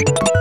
you